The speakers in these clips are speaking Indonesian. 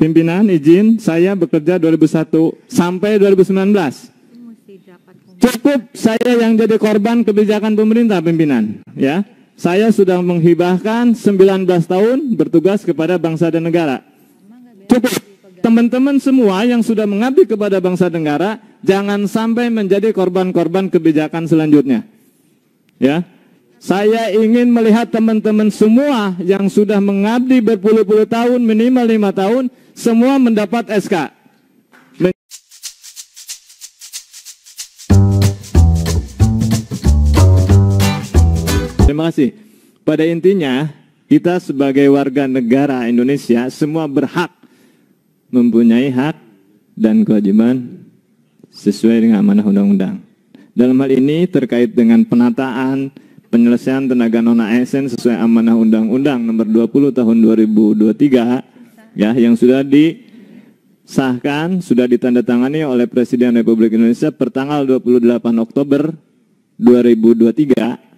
Pimpinan izin saya bekerja 2001 sampai 2019. Cukup saya yang jadi korban kebijakan pemerintah pimpinan, ya. Saya sudah menghibahkan 19 tahun bertugas kepada bangsa dan negara. Cukup. Teman-teman semua yang sudah mengabdi kepada bangsa dan negara jangan sampai menjadi korban-korban kebijakan selanjutnya. Ya. Saya ingin melihat teman-teman semua yang sudah mengabdi berpuluh-puluh tahun, minimal lima tahun, semua mendapat SK. Terima kasih. Pada intinya, kita sebagai warga negara Indonesia semua berhak mempunyai hak dan kewajiban sesuai dengan amanah undang-undang. Dalam hal ini terkait dengan penataan penyelesaian tenaga non ASN sesuai amanah undang-undang nomor 20 tahun 2023 ya yang sudah disahkan sudah ditandatangani oleh Presiden Republik Indonesia pertanggal 28 Oktober 2023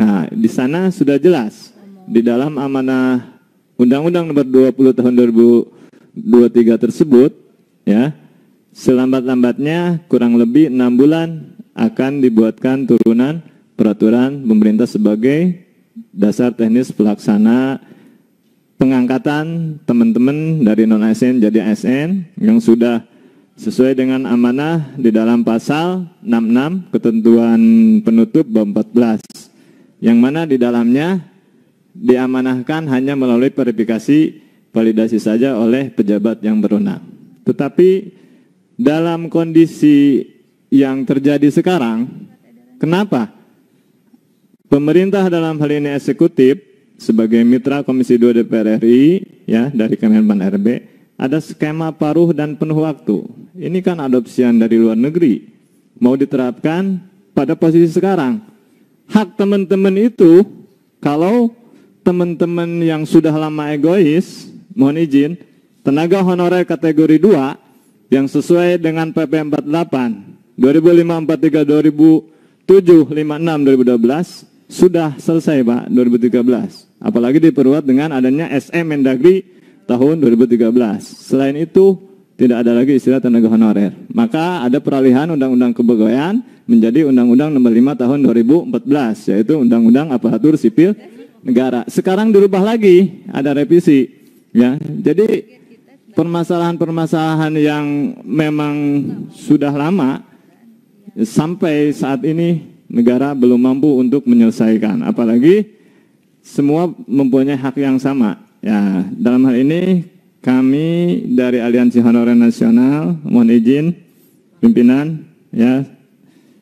Nah, di sana sudah jelas di dalam amanah Undang-Undang Nomor 20 Tahun 2023 tersebut, ya, selambat-lambatnya kurang lebih enam bulan akan dibuatkan turunan peraturan pemerintah sebagai dasar teknis pelaksana pengangkatan teman-teman dari non ASN jadi ASN yang sudah sesuai dengan amanah di dalam pasal 66 ketentuan penutup bab 14 yang mana di dalamnya diamanahkan hanya melalui verifikasi validasi saja oleh pejabat yang berwenang. Tetapi dalam kondisi yang terjadi sekarang, kenapa pemerintah dalam hal ini eksekutif sebagai mitra Komisi 2 DPR RI ya dari Kemenpan RB ada skema paruh dan penuh waktu. Ini kan adopsian dari luar negeri mau diterapkan pada posisi sekarang hak teman-teman itu kalau teman-teman yang sudah lama egois, mohon izin, tenaga honorer kategori 2 yang sesuai dengan PP 48 2005 43 2007 56 2012 sudah selesai Pak 2013. Apalagi diperluas dengan adanya SM Mendagri tahun 2013. Selain itu tidak ada lagi istilah tenaga honorer. Maka ada peralihan Undang-Undang Kepegawaian menjadi Undang-Undang Nomor 5 Tahun 2014 yaitu Undang-Undang Aparatur Sipil Negara. Sekarang dirubah lagi, ada revisi ya. Jadi permasalahan-permasalahan yang memang sudah lama sampai saat ini negara belum mampu untuk menyelesaikan. Apalagi semua mempunyai hak yang sama. Ya, dalam hal ini kami dari Aliansi Honorer Nasional mohon izin pimpinan ya.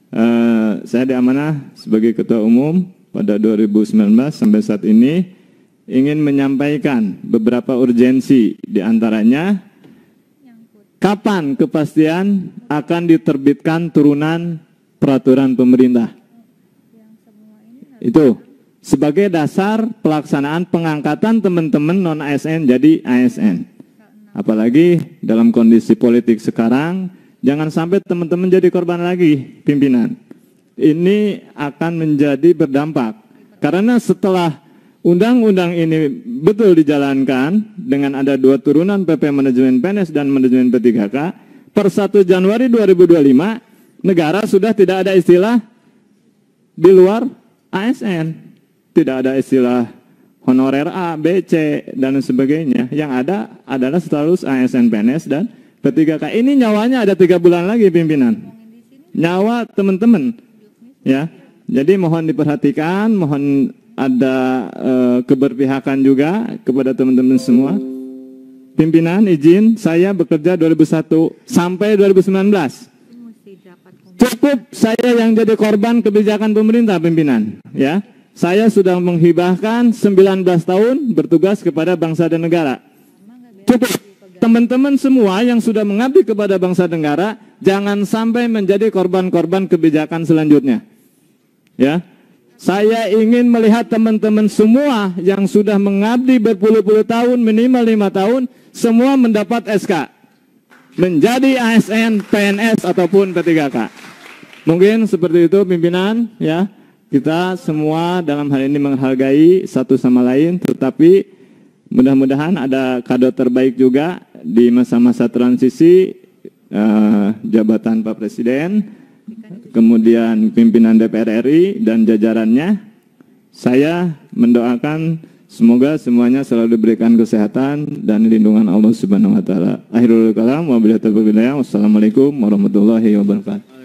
Eh, saya diamanah sebagai ketua umum pada 2019 sampai saat ini ingin menyampaikan beberapa urgensi di antaranya kapan kepastian akan diterbitkan turunan peraturan pemerintah? Itu sebagai dasar pelaksanaan pengangkatan teman-teman non ASN jadi ASN. Apalagi dalam kondisi politik sekarang, jangan sampai teman-teman jadi korban lagi pimpinan. Ini akan menjadi berdampak. Karena setelah undang-undang ini betul dijalankan dengan ada dua turunan PP Manajemen PNS dan Manajemen P3K, per 1 Januari 2025 negara sudah tidak ada istilah di luar ASN tidak ada istilah honorer A, B, C, dan sebagainya. Yang ada adalah status ASN PNS dan P3K. Ini nyawanya ada tiga bulan lagi pimpinan. Nyawa teman-teman. Ya, Jadi mohon diperhatikan, mohon ada e, keberpihakan juga kepada teman-teman semua. Pimpinan izin saya bekerja 2001 sampai 2019. Cukup saya yang jadi korban kebijakan pemerintah pimpinan, ya. Saya sudah menghibahkan 19 tahun bertugas kepada bangsa dan negara. Cukup. Teman-teman semua yang sudah mengabdi kepada bangsa dan negara, jangan sampai menjadi korban-korban kebijakan selanjutnya. Ya, saya ingin melihat teman-teman semua yang sudah mengabdi berpuluh-puluh tahun, minimal lima tahun, semua mendapat SK. Menjadi ASN, PNS, ataupun P3K. Mungkin seperti itu pimpinan, ya. Kita semua dalam hal ini menghargai satu sama lain, tetapi mudah-mudahan ada kado terbaik juga di masa-masa transisi uh, jabatan Pak Presiden, kemudian pimpinan DPR RI dan jajarannya, saya mendoakan semoga semuanya selalu diberikan kesehatan dan lindungan Allah Subhanahu wa taala. Akhirul kalam wabillahi taufiq Wassalamualaikum warahmatullahi wabarakatuh.